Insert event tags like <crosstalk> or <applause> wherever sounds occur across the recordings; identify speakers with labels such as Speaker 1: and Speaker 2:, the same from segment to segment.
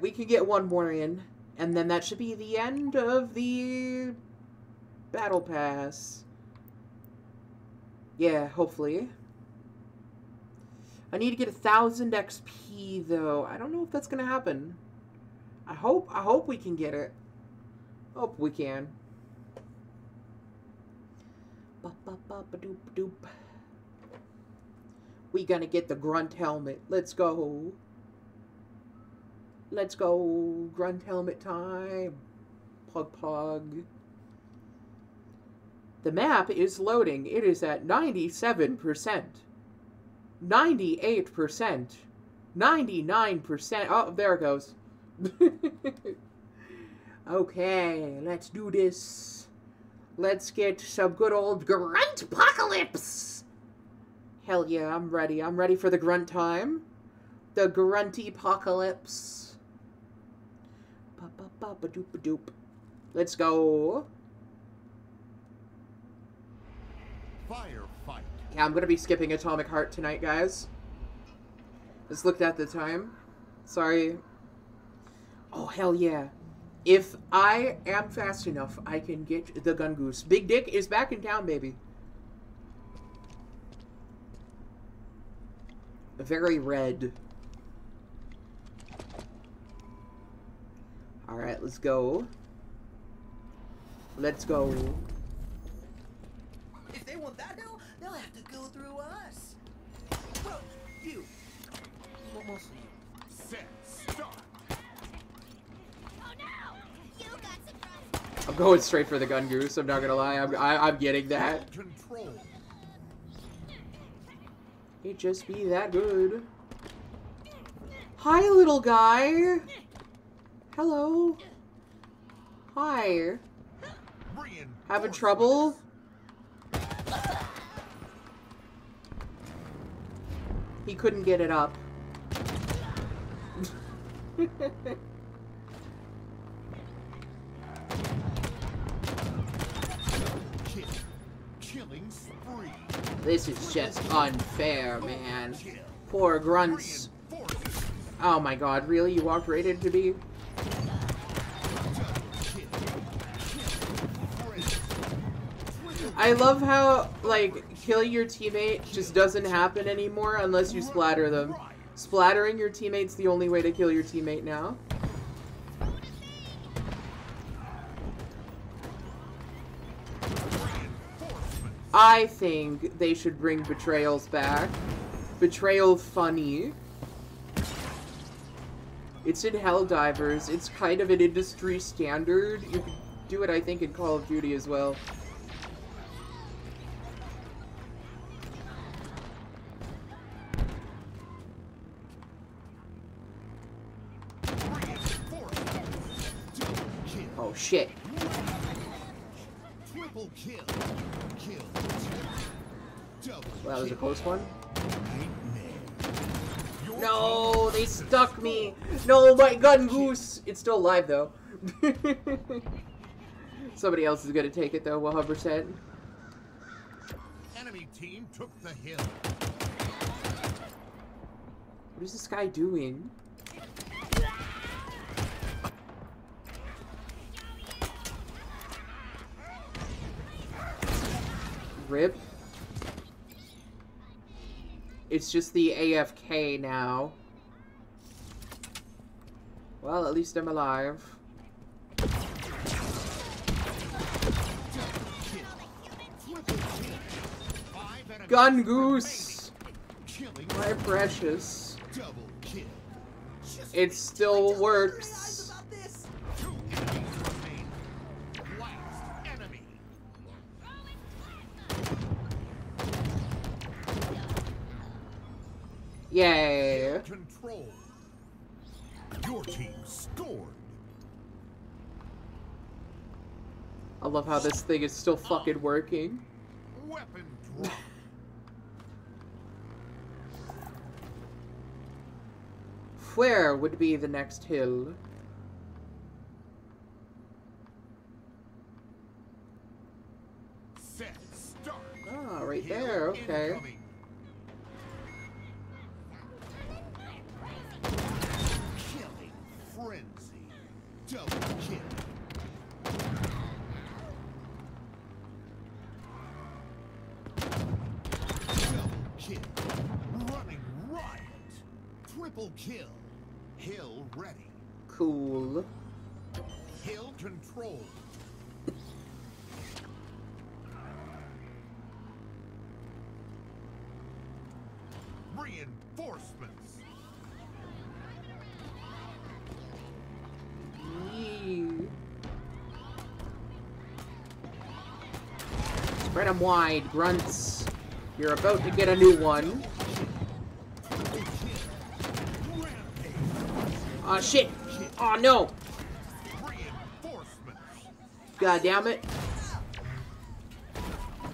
Speaker 1: We can get one more in. And then that should be the end of the battle pass. Yeah, hopefully. I need to get a thousand XP though. I don't know if that's gonna happen. I hope I hope we can get it. Hope we can. Ba, ba, ba, doop, doop. We gonna get the grunt helmet. Let's go. Let's go. Grunt helmet time. Pug pug. The map is loading. It is at 97%. 98%. 99%. Oh, there it goes. <laughs> okay, let's do this. Let's get some good old Gruntpocalypse. Hell yeah, I'm ready. I'm ready for the grunt time. The grunty apocalypse. Ba ba doop doop. Let's go.
Speaker 2: Firefight.
Speaker 1: Yeah, I'm gonna be skipping Atomic Heart tonight, guys. Just looked at the time. Sorry. Oh, hell yeah. If I am fast enough, I can get the Gun Goose. Big Dick is back in town, baby. Very red. Alright, let's go. Let's go.
Speaker 3: If they want that hill, they'll have to go through us. Well, you. Well, mostly you.
Speaker 2: Set. Start.
Speaker 4: Oh no! You got surprised.
Speaker 1: I'm going straight for the Gun Goose, I'm not gonna lie. I'm, I, I'm getting that.
Speaker 2: Control.
Speaker 1: It just be that good. Hi, little guy. Hello. Hi. Having trouble? He couldn't get it up.
Speaker 2: Kill. Killing spree.
Speaker 1: this is just unfair, man. Poor grunts. Oh my god, really? You walked right into me? I love how, like, killing your teammate just doesn't happen anymore unless you splatter them. Splattering your teammate's the only way to kill your teammate now. I think they should bring betrayals back. Betrayal funny. It's in Helldivers. It's kind of an industry standard. You could do it, I think, in Call of Duty as well.
Speaker 2: Reinforcements. Double kill.
Speaker 1: Oh shit.
Speaker 2: Triple kill. Kill. Double
Speaker 1: Well, that was a close one. No, they stuck me. No, my gun goose. It's still alive though. <laughs> Somebody else is gonna take it though, 100%.
Speaker 2: Enemy team took the hill.
Speaker 1: What is this guy doing? Rip. It's just the AFK now. Well, at least I'm alive. Gun goose! My precious. It still works.
Speaker 3: About this.
Speaker 2: Two enemies remain. Last enemy.
Speaker 1: Yay.
Speaker 2: Control. Your team scored.
Speaker 1: I love how this thing is still fucking working.
Speaker 2: Weapon drop. <laughs>
Speaker 1: Where would be the next hill?
Speaker 2: Set. Start.
Speaker 1: Ah, right there, okay.
Speaker 2: incoming. Killing Kill. Kill. Running riot. Triple kill. Hill ready.
Speaker 1: Cool.
Speaker 2: Hill control. Reinforcements.
Speaker 1: Spread 'em wide, grunts. You're about to get a new one.
Speaker 2: Rampage.
Speaker 1: Aw, shit! Oh no! God damn it.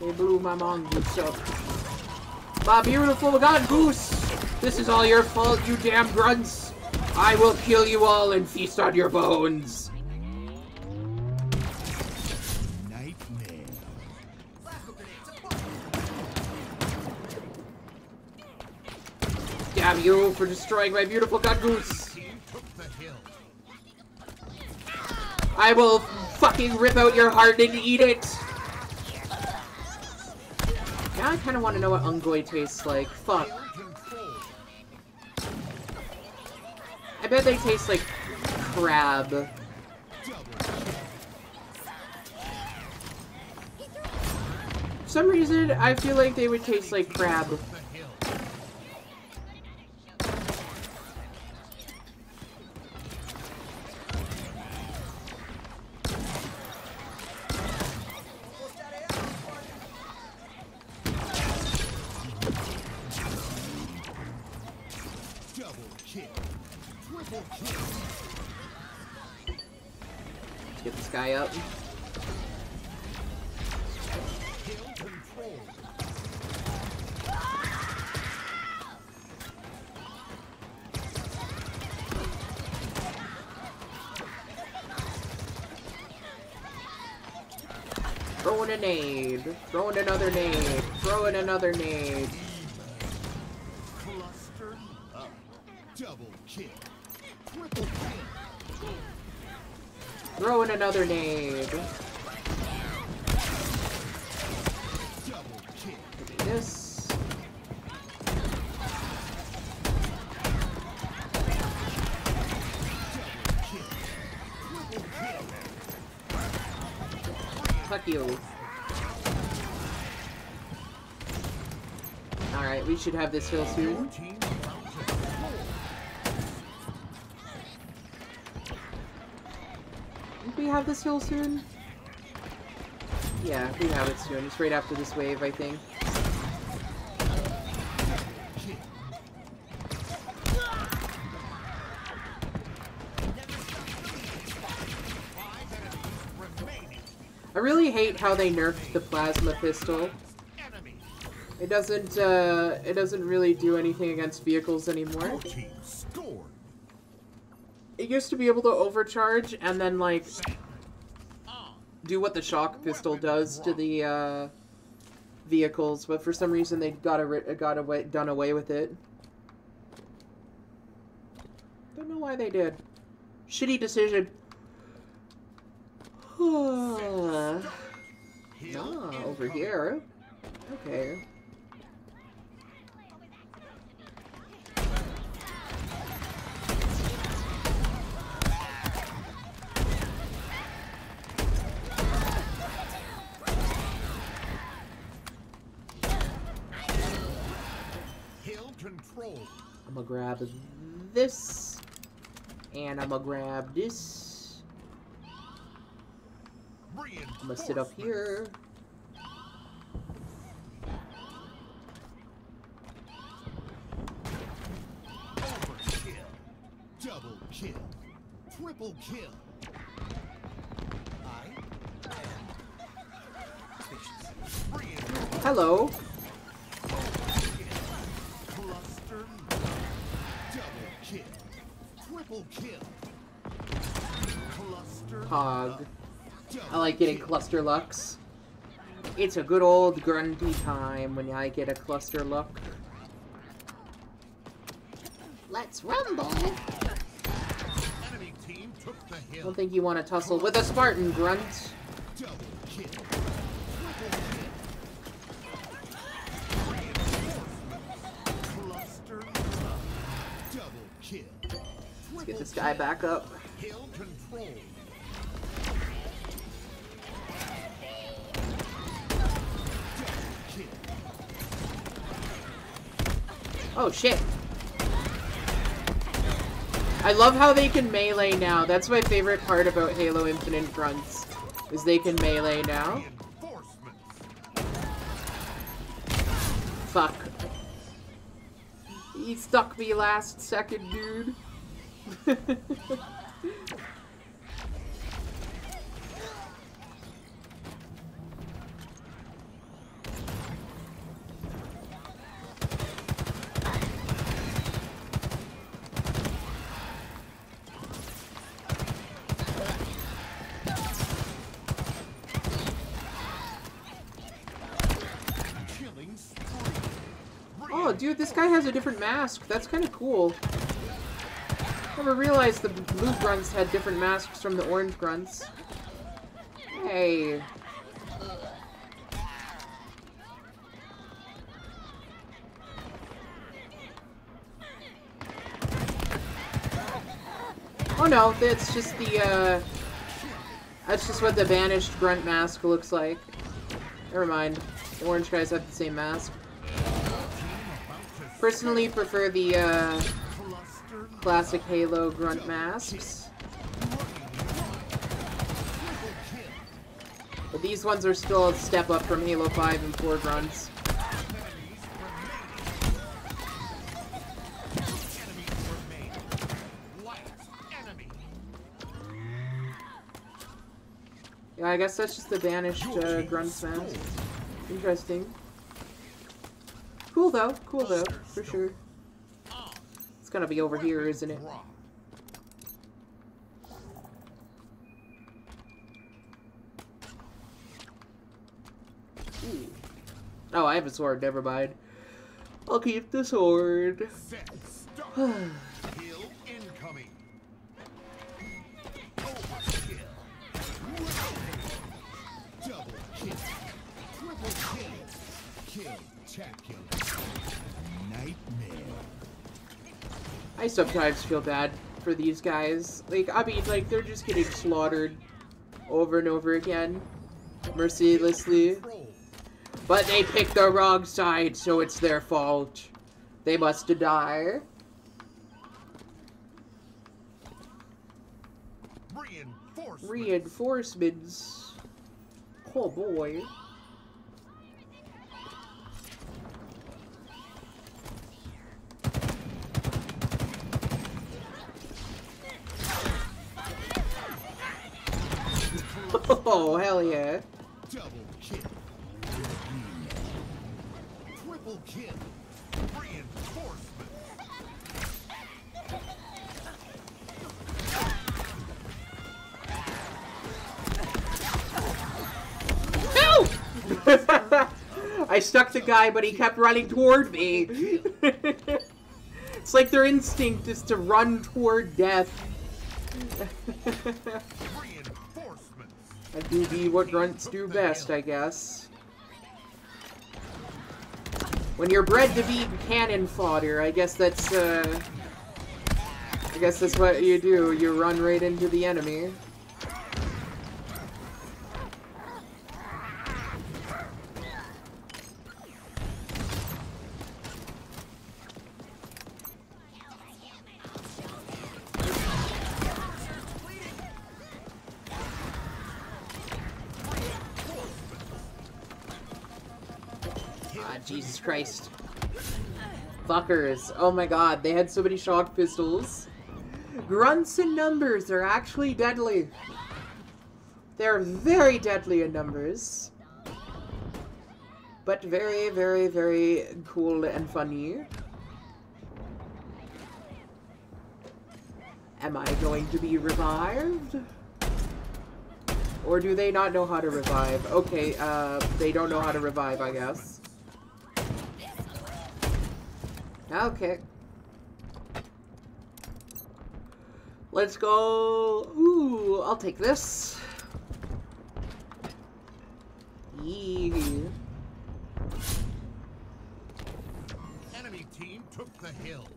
Speaker 1: They blew my mongoose up. My beautiful god goose! This is all your fault, you damn grunts! I will kill you all and feast on your bones! Damn you for destroying my beautiful god goose! I will fucking rip out your heart and eat it! Now I kinda wanna know what Ungoy tastes like. Fuck. I bet they taste like crab. For some reason, I feel like they would taste like crab. Throwing a nade. Throwing another nade. Throwing another nade.
Speaker 2: Cluster up. Double kill.
Speaker 1: Throwing another nade.
Speaker 2: Double kill.
Speaker 1: Do this.
Speaker 2: Kill. Triple kill.
Speaker 1: Fuck you. Alright, we should have this hill soon. Did we have this hill soon? Yeah, we have it soon. It's right after this wave, I think.
Speaker 2: Kill. Five enemies remaining.
Speaker 1: I really hate how they nerfed the plasma pistol. It doesn't, uh, it doesn't really do anything against vehicles anymore. It used to be able to overcharge and then, like, do what the shock pistol does to the, uh, vehicles, but for some reason they got, a, got away, done away with it. Don't know why they did. Shitty decision. <sighs> ah, over here. Okay. I'm gonna grab this. And I'm gonna grab this. I'm gonna sit up here.
Speaker 2: Double kill. Triple kill.
Speaker 3: I am spacious.
Speaker 2: Reinforcement.
Speaker 1: Hello. Like getting
Speaker 2: kill.
Speaker 1: cluster lucks. It's a good old grunty time when I get a cluster luck. Let's rumble.
Speaker 2: Enemy team team took the
Speaker 1: I
Speaker 2: hill.
Speaker 1: don't think you want to tussle with a Spartan, Grunt.
Speaker 2: Double kill. Triple kill. Reinforcement. Cluster blood. Double kill.
Speaker 1: Let's get this guy back up. Oh, shit. I love how they can melee now. That's my favorite part about Halo Infinite Grunts. Is they can melee now. Fuck. He stuck me last second, dude. <laughs>
Speaker 2: Killing spree.
Speaker 1: oh, dude, this guy has a different mask. That's kind of cool. Never realized the blue grunts had different masks from the orange grunts. Hey. Oh no, that's just the, uh... That's just what the Banished grunt mask looks like. Never mind. The orange guys have the same mask. Personally prefer the, uh, classic Halo grunt masks. But these ones are still a step up from Halo 5 and 4 grunts. Yeah, I guess that's just the banished uh, grunts mask. Interesting. Cool though, cool though, for sure. It's gonna be over here, isn't it?
Speaker 2: Drop.
Speaker 1: Oh, I have a sword, never mind. I'll keep the sword. <sighs> I sometimes feel bad for these guys. Like, I mean, like, they're just getting slaughtered over and over again. Mercilessly. But they picked the wrong side, so it's their fault. They must die.
Speaker 2: Reinforcement.
Speaker 1: Reinforcements. Oh boy. Oh, hell yeah.
Speaker 2: Double kill. Triple kill. Reinforcement.
Speaker 1: No! <laughs> I stuck the guy, but he kept running toward me. <laughs> it's like their instinct is to run toward death. <laughs> I do be what grunts do best, I guess. When you're bred to be cannon fodder, I guess that's, uh... I guess that's what you do. You run right into the enemy. Christ. Fuckers. Oh my god, they had so many shock pistols. Grunts in numbers are actually deadly. They're very deadly in numbers. But very, very, very cool and funny. Am I going to be revived? Or do they not know how to revive? Okay, uh, they don't know how to revive, I guess. Okay. Let's go. Ooh, I'll take this. Yee.
Speaker 2: Enemy team took the hill.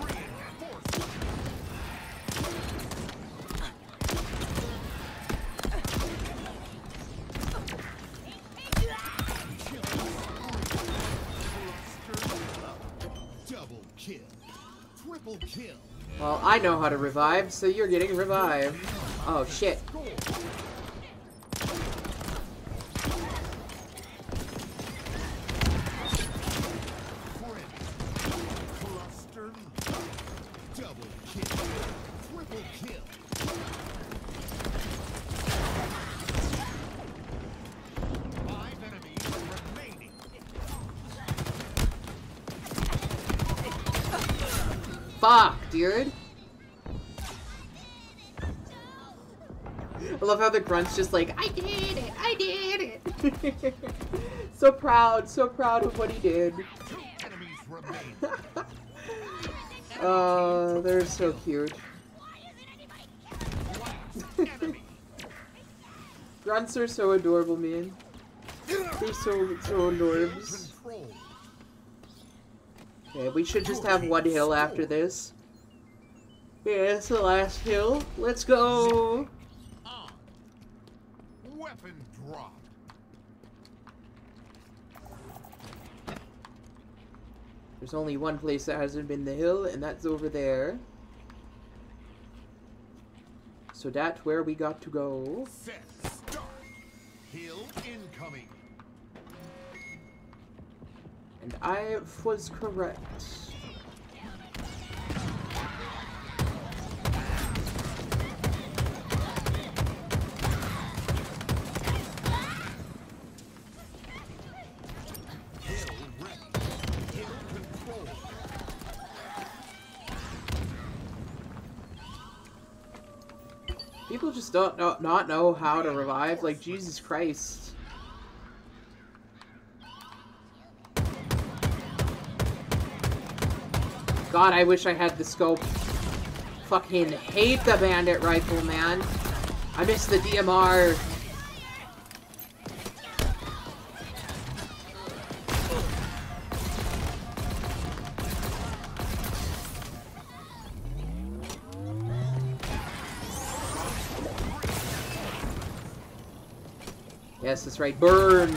Speaker 2: Reinforcement. Double kill. Triple kill.
Speaker 1: Well, I know how to revive, so you're getting revived. Oh, shit.
Speaker 2: Goal. Cluster. Double kill. Triple kill. Five enemies remaining.
Speaker 1: Fuck, dude. I love how the grunt's just like, I did it, I did it. <laughs> so proud, so proud of what he did. <laughs> Oh, they're so cute. <laughs> Grunts are so adorable, man. They're so, so adorbs.
Speaker 2: Control.
Speaker 1: Okay, we should just have one hill after this. Yeah, it's the last hill. Let's go.
Speaker 2: Ah, weapon drop.
Speaker 1: There's only one place that hasn't been the hill, and that's over there. So that's where we got to go.
Speaker 2: Set. Start. Hill incoming.
Speaker 1: And I was correct. People just don't know, not know how to revive. Like, Jesus Christ. God, I wish I had the scope. Fucking hate the bandit rifle, man. I miss the DMR. Yes, that's right. Burn!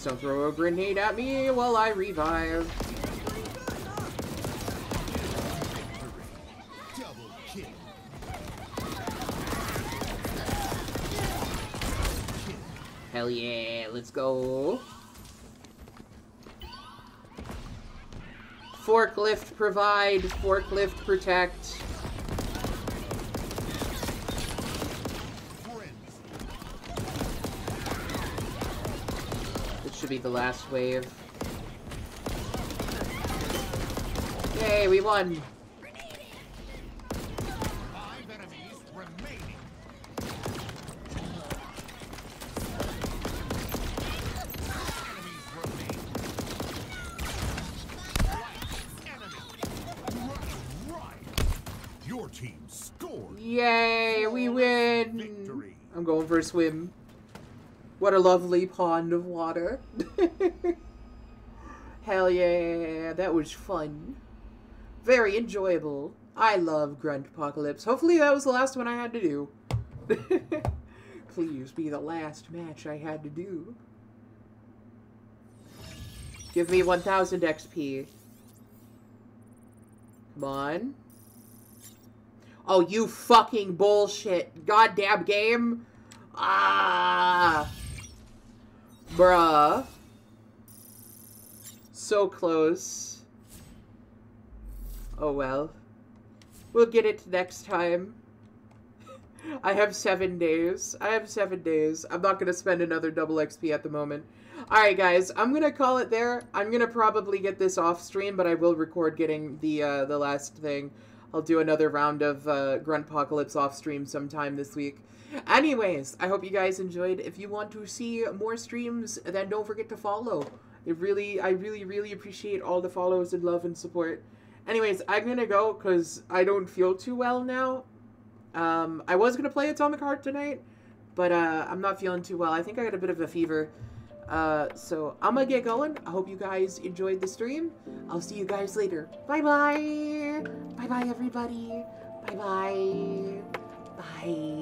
Speaker 1: Please don't throw a grenade at me while I revive. Hell yeah, let's go. Forklift provide, forklift protect.
Speaker 2: Friends.
Speaker 1: This should be the last wave. Yay, we won.
Speaker 2: Five enemies remaining. Enemies remain. Enemy. Running riot. Your team scored.
Speaker 1: Yay, we win.
Speaker 2: Victory.
Speaker 1: I'm going for a swim. What a lovely pond of water. <laughs> Hell yeah, that was fun. Very enjoyable. I love Gruntpocalypse. Hopefully that was the last one I had to do. <laughs> Please be the last match I had to do. Give me 1000 XP. Come on. Oh, you fucking bullshit. Goddamn game. Ah. Bruh. So close. Oh well. We'll get it next time. <laughs> I have seven days. I have seven days. I'm not gonna spend another double XP at the moment. Alright guys, I'm gonna call it there. I'm gonna probably get this off stream, but I will record getting the uh, the last thing. I'll do another round of uh, Gruntpocalypse off stream sometime this week. Anyways, I hope you guys enjoyed. If you want to see more streams, then don't forget to follow. It really, I really, really appreciate all the follows and love and support. Anyways, I'm gonna go because I don't feel too well now. Um, I was gonna play Atomic Heart tonight, but uh, I'm not feeling too well. I think I got a bit of a fever. Uh, so I'm gonna get going. I hope you guys enjoyed the stream. I'll see you guys later. Bye bye. Bye bye, everybody. Bye bye. Bye.